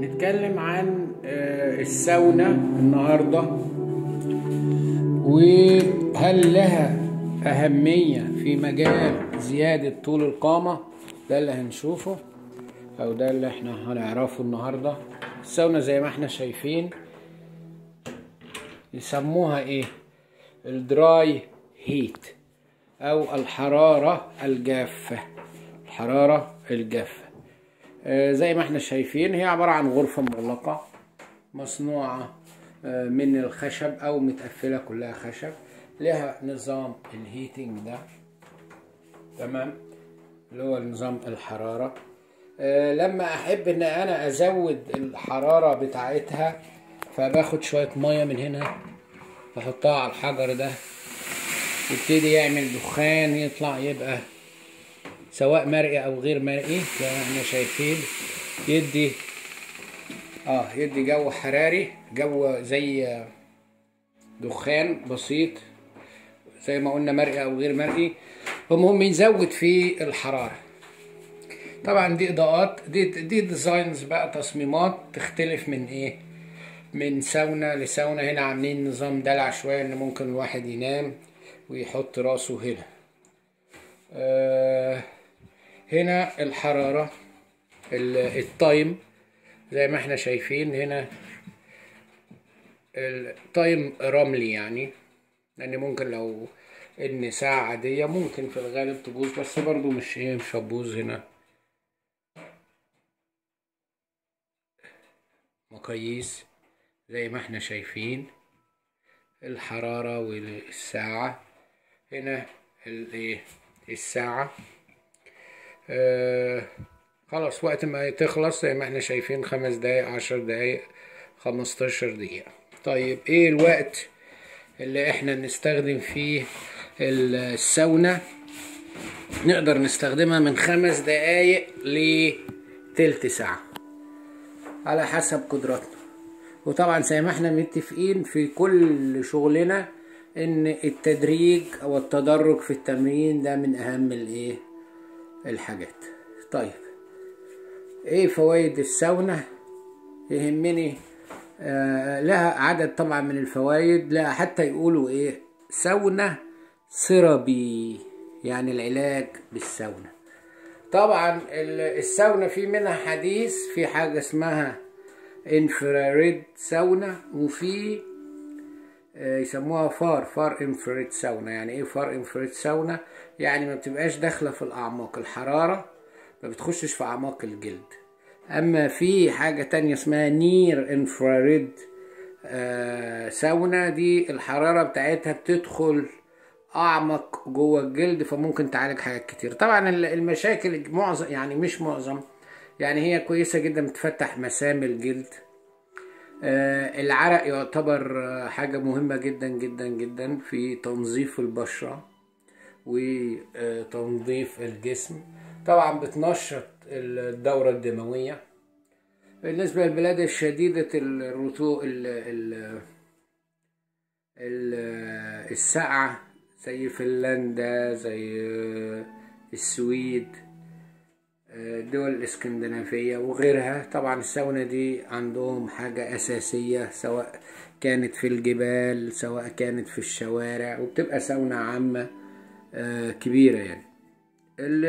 نتكلم عن آه، الساونا النهاردة. وهل لها أهمية في مجال زيادة طول القامة؟ ده اللي هنشوفه أو ده اللي إحنا هنعرفه النهاردة. الساونا زي ما إحنا شايفين يسموها إيه؟ الدراي هيت أو الحرارة الجافة. الحرارة الجافة. زي ما إحنا شايفين هي عبارة عن غرفة مغلقة مصنوعة آه، من الخشب أو متقفلة كلها خشب. لها نظام الهيتنج ده تمام؟ اللي هو نظام الحرارة. آه، لما أحب إن أنا أزود الحرارة بتاعتها فباخد شوية مية من هنا بحطها على الحجر ده يبتدي يعمل دخان يطلع يبقى سواء مرئي أو غير مرئي زي ما إحنا شايفين يدي آه يدي جو حراري جو زي دخان بسيط زي ما قلنا مرئي أو غير مرئي. المهم يزود في الحرارة. طبعا دي إضاءات دي دي designs بقى تصميمات تختلف من إيه؟ من ساونا لساونا. هنا عاملين نظام دلع شوية إن ممكن الواحد ينام ويحط راسه هنا. آه هنا الحرارة ال- ال time زي ما إحنا شايفين هنا ال time رملي يعني لأن ممكن لو إن ساعة عادية ممكن في الغالب تبوظ بس برضو مش إيه مش هتبوظ هنا. مقاييس زي ما إحنا شايفين الحرارة والساعة. هنا الايه الساعة. خلاص وقت ما تخلص زي ما إحنا شايفين خمس دقايق عشر دقايق خمستاشر دقيقة. طيب إيه الوقت اللي إحنا نستخدم فيه الساونا؟ نقدر نستخدمها من خمس دقايق لتلت ساعة على حسب قدراتنا. وطبعا زي ما إحنا متفقين في كل شغلنا إن التدريج أو التدرج في التمرين ده من أهم الإيه؟ الحاجات. طيب إيه فوائد الساونا؟ يهمني آه لها عدد طبعا من الفوائد لا حتى يقولوا إيه ساونا سيرابي يعني العلاج بالساونا. طبعا ال- الساونا في منها حديث في حاجة اسمها انفراريد ساونا وفي يسموها فار فار انفراريد ساونا يعني إيه فار انفراريد ساونا يعني ما بتبقاش داخلة في الأعماق الحرارة ما بتخشش في أعماق الجلد. أما في حاجة تانية اسمها نير انفراريد آه، ساونا دي الحرارة بتاعتها بتدخل أعمق جوه الجلد فممكن تعالج حاجات كتير. طبعا ال- المشاكل معظم يعني مش معظم يعني هي كويسة جدا بتفتح مسام الجلد. آه، العرق يعتبر آه، حاجة مهمة جدا جدا جدا في تنظيف البشرة وتنظيف الجسم. طبعا بتنشط الدورة الدموية. بالنسبة للبلاد الشديدة الرطوبة ال ال ال السقعة زي فنلندا زي آه، السويد الدول الإسكندنافية وغيرها. طبعا الساونا دي عندهم حاجة أساسية سواء كانت في الجبال سواء كانت في الشوارع وبتبقى ساونا عامة آه، كبيرة يعني.